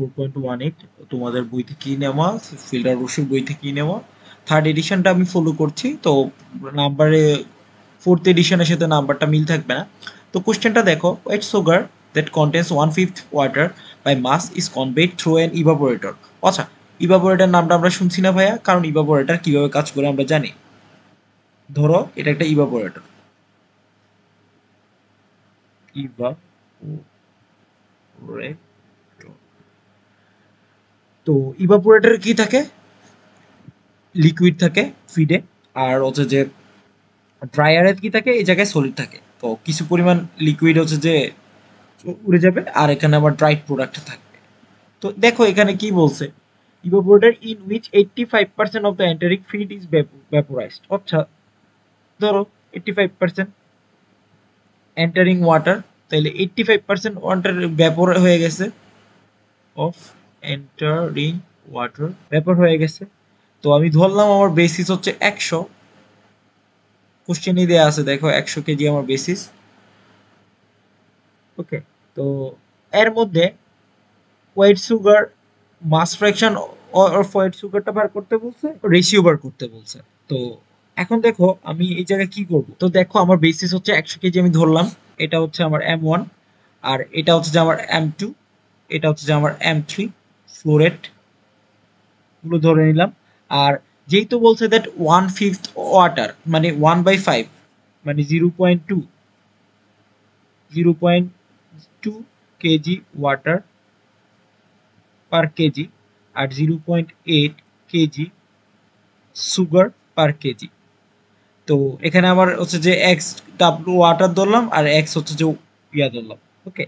Four point one eight তোমাদের বই থেকেই নেওয়া ফিল্ডার রশির বই থেকেই নেওয়া। থার্ড এডিশনটা আমি ফলো করছি, তো নাম্বারে ফোর্থ এডিশনের সাথে নাম্বারটা মিল থাকবে না। তো কোশ্চেনটা দেখো white sugar that contains one fifth water by mass is conveyed through an evaporator আচ্ছা ইভাপোরেটর নামটা আমরা শুনছি না ভাইয়া, কারণ ইভাপোরেটর কীভাবে কাজ করে আমরা জানি। ধরো, এটা একটা ইভাপোরেটর ইভাপোরেটর তো ইভাপোরেটর কি থাকে? লিকুইড থাকে ফিডে আর হচ্ছে যে ড্রায়ারে কি থাকে? এই জায়গায় সলিড থাকে। তো কিছু পরিমাণ লিকুইড হচ্ছে যে উড়ে যাবে, আর এখানে আবার ড্রাইড প্রোডাক্ট থাকবে। তো দেখো এখানে কি বলছে? evaporator in which 85% of the entering feed is vaporized. আচ্ছা ধরো 85% entering water তাহলে 85% ওয়াটার ভ্যাপর হয়ে গেছে অফ এন্টারিং ওয়াটার ভ্যাপর হয়ে গেছে। তো আমি ধরলাম আমার বেসিস হচ্ছে একশো। কোশ্চেনই দেওয়া আছে, দেখো একশো কেজি আমার বেসিস ওকে তো এর মধ্যে white sugar mass fraction or white সুগারটা বার করতে বলছে রেশিও বার করতে বলছে। তো এখন দেখো আমি এই জায়গায় কি করব? তো দেখো আমার বেসিস হচ্ছে একশো কেজি আমি ধরলাম, এটা হচ্ছে আমার এম ওয়ান আর এটা হচ্ছে যে আমার এম টু এটা হচ্ছে যে আমার এম থ্রি ফ্লোরেটগুলো ধরে নিলাম। আর যেহেতু বলছে দ্যাট ওয়ান ফিফথ ওয়াটার মানে ওয়ান বাই ফাইভ মানে zero point two zero point two kg water per kg আর zero point eight kg sugar per kg তো এখানে আমার হচ্ছে যে এক্স ডাব্লু ওয়াটার ধরলাম আর এক্স হচ্ছে যে ইয়া ধরলাম ওকে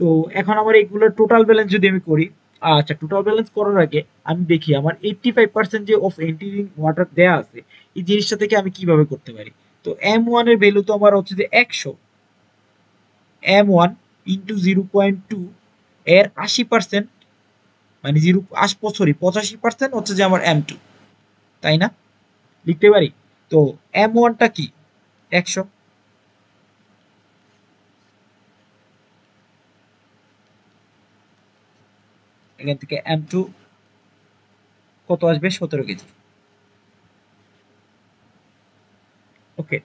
তো এখন আমার এইগুলোর টোটাল ব্যালেন্স যদি আমি করি আচ্ছা টোটাল ব্যালেন্স করার আগে আমি দেখি, আমার এইটটি ফাইভ পার্সেন্ট যে অফ এন্টিরিং ওয়াটার দেওয়া আছে, এই জিনিসটা থেকে আমি কীভাবে করতে পারি? তো এম ওয়ানের ভ্যালু তো আমার হচ্ছে যে একশো। M one into zero point two এর আশি পার্সেন্ট মানে জিরো আশ সরি পঁচাশি পার্সেন্ট হচ্ছে যে আমার এম টু তাই না? লিখতে পারি? তো এম ওয়ানটা কি? একশো। এখান থেকে এম টু কত আসবে? সতেরো কেজি। ওকে।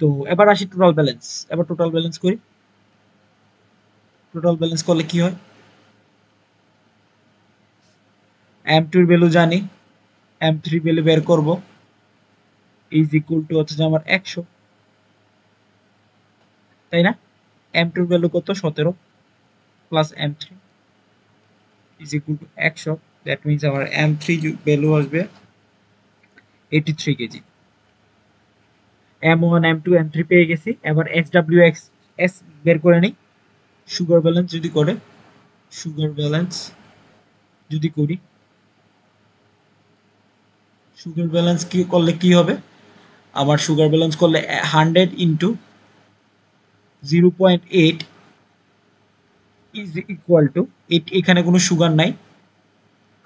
তো এবার আসি টোটাল ব্যালেন্স এবার টোটাল ব্যালেন্স করি। টোটাল ব্যালেন্স করলে কি হয়? এম টুর ভ্যালু জানি। এম থ্রি ভ্যালু বের করব। ইজ ইকুয়াল টু হচ্ছে আমার একশো। তাই না? এম টুর ভ্যালু কত? সতেরো। Plus M three is equal to একশো দ্যাট মিনস আমার এম থ্রি ভ্যালু আসবে eighty three kg M one M two M three পেয়ে গেছি। এবার এক্স ডাব্লিউ এক্স এস বের করে নিই। সুগার ব্যালেন্স যদি করে সুগার ব্যালেন্স যদি করি সুগার ব্যালেন্স কি করলে কি হবে? আমার সুগার ব্যালেন্স করলে hundred into zero point eight is equal to এখানে কোনো সুগার নাই।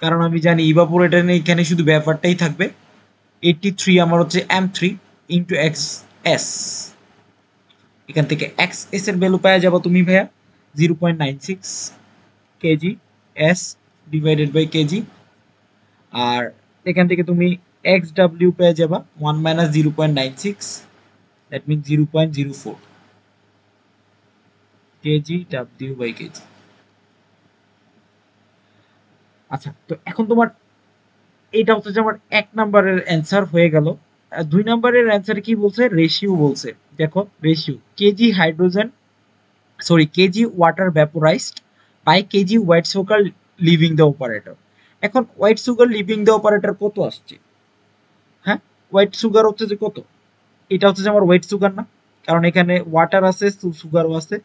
কারণ আমি জানি ইভাপোরেটার এখানে শুধু ব্যাপারটাই থাকবে। এইটটি থ্রি আমার হচ্ছে M three into X S এখান থেকে এক্স এস এর ভ্যালু পাওয়া যাব তুমি ভাইয়া zero point nine six kg S divided by kg আর এখান থেকে তুমি এক্স ডাব্লিউ পেয়ে যাবা one minus zero point nine six that mean zero point zero four kg W by kg. আচ্ছা তো এখন তোমার এটা হচ্ছে আমার এক নাম্বারের অ্যান্সার হয়ে গেল। দুই নাম্বারের অ্যান্সার কি বলছে? রেশিও বলছে। দেখো ratio kg hydrogen sorry kg water vaporized by kg white sugar leaving the operator এখন white sugar leaving the operator কত আসছে? হ্যাঁ হোয়াইট সুগার হচ্ছে যে কত? এটা হচ্ছে যে আমার হোয়াইট সুগার না। কারণ এখানে ওয়াটার আছে সুগারও আছে।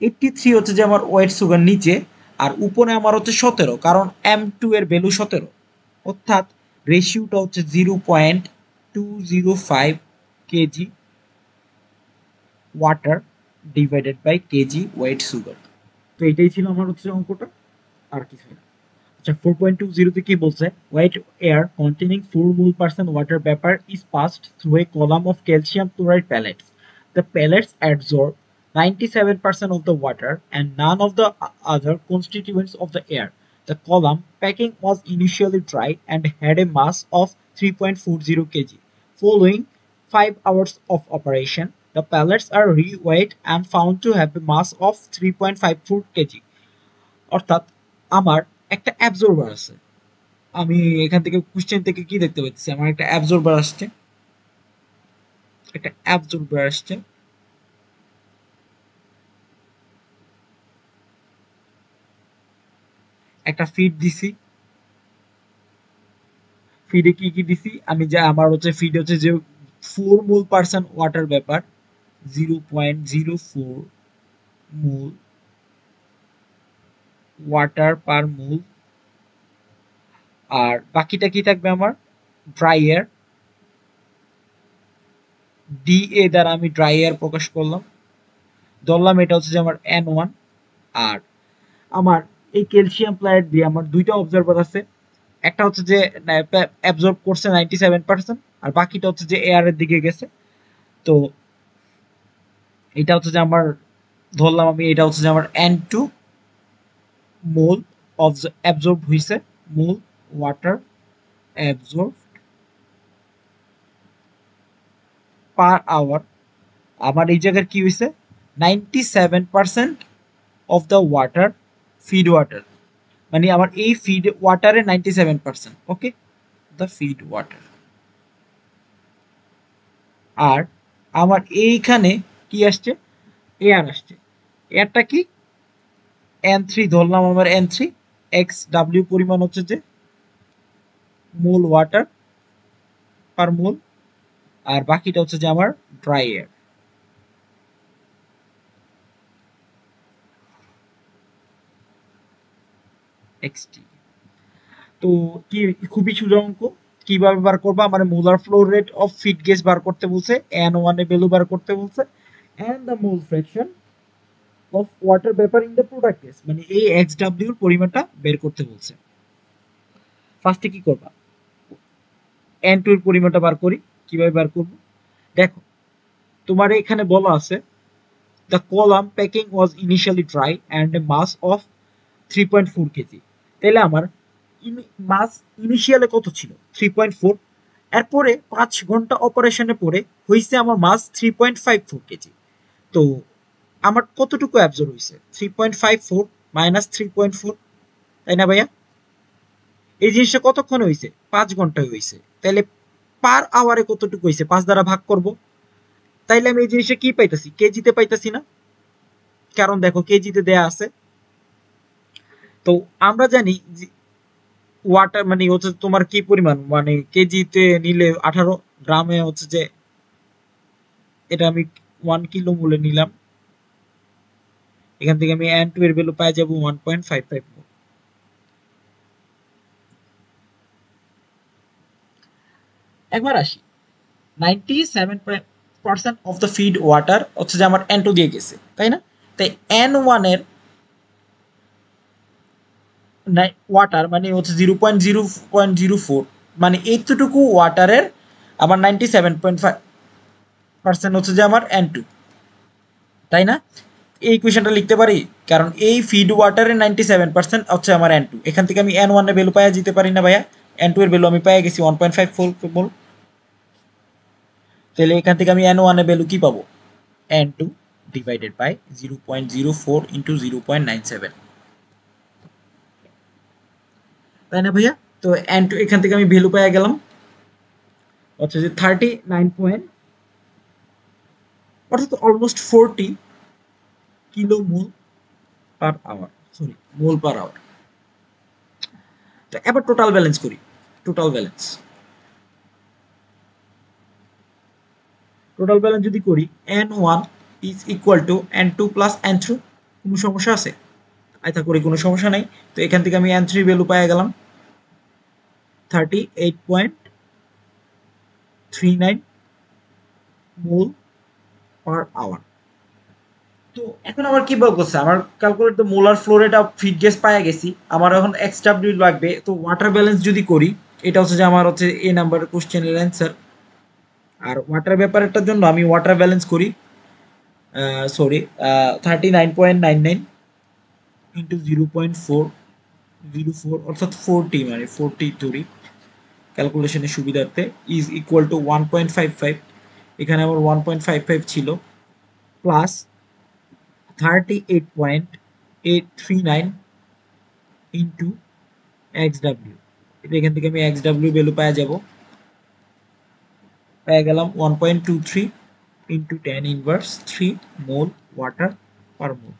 এইটটি থ্রি হচ্ছে যে আমার হোয়াইট সুগার নিচে, আর উপরে আমার হচ্ছে সতেরো, কারণ এম টু এর ভ্যালু সতেরো। অর্থাৎ রেশিওটা হচ্ছে zero point two zero five kg water divided by kg white sugar তো এটাই ছিল আমার হচ্ছে অঙ্কটা, আর কিছু না। আচ্ছা ফোর পয়েন্ট টু জিরোতে কি বলছে? White air containing four mole percent water vapour is passed through a column of calcium chloride pellets the pellets absorb 97% of the water and none of the other constituents of the air. The column packing was initially dry and had a mass of 3.40 kg. Following 5 hours of operation, the pellets are reweighed and found to have a mass of 3.54 kg. অর্থাৎ আমার একটা absorber আছে আমি এখান থেকে question থেকে কি দেখতে পাচ্ছি আমার একটা অ্যাবজর্বার আসছে একটা অ্যাবজর্বার আসছে একটা ফিড দিছি। ফিডে কি কি দিছি? আমি যা, আমার হচ্ছে ফিড হচ্ছে যে four mole percent water vapour zero point zero four mole water per mole আর বাকিটা কি থাকবে আমার? ড্রাই এয়ার ডি এ দ্বারা আমি ড্রাই এয়ার প্রকাশ করলাম। ধরলাম এটা হচ্ছে যে আমার এন ওয়ান আর আমার এই ক্যালসিয়াম প্লায়েট দিয়ে আমার দুইটা অবজারভার আছে। একটা হচ্ছে যে অ্যাবজর্ব করছে নাইনটি সেভেন পার্সেন্ট আর বাকিটা হচ্ছে যে এয়ারের দিকে গেছে। তো এটা হচ্ছে যে আমার, ধরলাম আমি, এটা হচ্ছে যে আমার এন টু মোল অ্যাবজর্ব হয়েছে mole water absorb per hour আমার এই জায়গার কি হয়েছে ninety seven percent of the water feed water মানে আমার এই feed ওয়াটারে ninety seven percent okay the feed water আর আমার এইখানে কি আসছে? এয়ার আসছে। এয়ারটা কি? এন থ্রি ধরলাম আমার এন থ্রি এক্স ডাব্লিউ পরিমাণ হচ্ছে যে মোল ওয়াটার পার মোল আর বাকিটা হচ্ছে যে আমার ড্রাই এয়ার এক্সটি তো কি, খুবই সোজা অঙ্ক। কীভাবে বার করব? মানে molar flow rate of feed gas বার করতে বলছে এন ওয়ানে ভ্যালু বার করতে বলছে and the mole fraction of water vapour in the product gas মানে এই এক্স ডাব্লিউর পরিমাণটা বের করতে বলছে। ফার্স্টে কি করবা? এন টু এর পরিমাণটা বার করি, কীভাবে বার করব? দেখো, তোমার এখানে বলা আছে the column packing was initially dry and mass of three point four kg তাহলে আমার মাস ইনিশিয়ালে কত ছিল? থ্রি পয়েন্ট ফোর এরপরে পাঁচ ঘণ্টা অপারেশনে পরে হয়েছে আমার mass three point five four kg. তো আমার কতটুকু অ্যাবজর্ব হয়েছে three point five four minus three point four তাই না ভাইয়া? এই জিনিসটা কতক্ষণ হয়েছে পাঁচ ঘণ্টা হয়েছে তাহলে পার আওয়ারে কতটুকু হয়েছে পাঁচ দ্বারা ভাগ করব। তাইলে আমি এই জিনিসটা কি পাইতেছি? কেজিতে পাইতেছি না। কারণ দেখো, কেজিতে দেয়া আছে। তো আমরা জানি ওয়াটার মানে হচ্ছে তোমার কি পরিমাণ? মানে কেজিতে নিলে আঠারো গ্রামে হচ্ছে যে এটা আমি ওয়ান কিলো মূলে নিলাম। এখান থেকে আমি এন টু এর ভ্যালু পাই যাব ওয়ান পয়েন্ট ফাইভ ফাইভ একবার আসি। Ninety seven percent of the feed water হচ্ছে যে আমার এন টু দিয়ে গেছে, তাই না? তাই এন ওয়ানের ওয়াটার মানে হচ্ছে zero point zero point zero four মানে এইটুকু ওয়াটারের আমার ninety seven point five percent হচ্ছে যে আমার এন টু তাই না? এই কোয়েশনটা লিখতে পারি? কারণ এই ফিড ওয়াটারের নাইনটি সেভেন পার্সেন্ট হচ্ছে আমার এন টু এখান থেকে আমি এন ওয়ানের ভ্যালু পাইয়া যেতে পারি না ভাইয়া। এন টু এর ভ্যালু আমি পাইয়া গেছি ওয়ান পয়েন্ট ফাইভ ফোর বল তাহলে এখান থেকে আমি এন ওয়ানের ভ্যালু কি পাবো? N two divided by zero point zero four into zero point nine seven তাই না ভাইয়া? তো টু এখান থেকে আমি ভ্যালু পেয়ে গেলাম। হচ্ছে যে থার্টি নাইন পয়েন্ট অর্থাৎ almost forty kilo mole per hour sorry mole per hour তো, এবার টোটাল ব্যালেন্স করি টোটাল ব্যালেন্স টোটাল ব্যালেন্স যদি করি N one is equal to N two plus N three কোনো সমস্যা আছে? আয়তা করি, কোনো সমস্যা নেই। তো এখান থেকে আমি এন থ্রি ভ্যালু পেয়ে গেলাম thirty eight point three nine mole per hour তো এখন আমার কি বলছে আমার ক্যালকুলেট তো molar flow rate of feed gas পাওয়া গেছি। আমার এখন এক্স ডাব্লিউ লাগবে। তো ওয়াটার ব্যালেন্স যদি করি, এটা হচ্ছে যে আমার হচ্ছে এ নাম্বার কোশ্চেনের অ্যান্সার আর ওয়াটার ব্যাপারটার জন্য আমি ওয়াটার ব্যালেন্স করি sorry thirty nine point nine nine into zero point four zero four অর্থাৎ ফোরটি মানে ফোরটি ধরি ক্যালকুলেশনের সুবিধার্থে is equal to one point five five এখানে আমার ওয়ান পয়েন্ট ফাইভ ফাইভ ছিল plus thirty eight point eight three nine into x W এখান থেকে আমি এক্স ডাব্লিউ ভ্যালু পাওয়া যাব পেয়ে গেলাম one point two three into ten inverse three mole water per mole